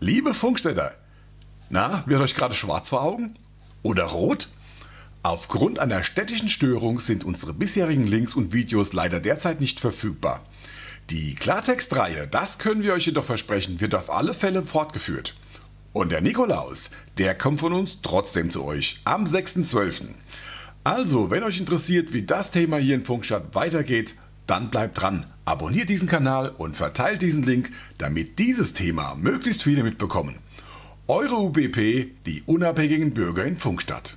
Liebe Funkstätter, na, wird euch gerade schwarz vor Augen? Oder rot? Aufgrund einer städtischen Störung sind unsere bisherigen Links und Videos leider derzeit nicht verfügbar. Die Klartextreihe, das können wir euch jedoch versprechen, wird auf alle Fälle fortgeführt. Und der Nikolaus, der kommt von uns trotzdem zu euch am 6.12. Also, wenn euch interessiert, wie das Thema hier in Funkstadt weitergeht, dann bleibt dran, abonniert diesen Kanal und verteilt diesen Link, damit dieses Thema möglichst viele mitbekommen. Eure UBP, die unabhängigen Bürger in Funkstadt.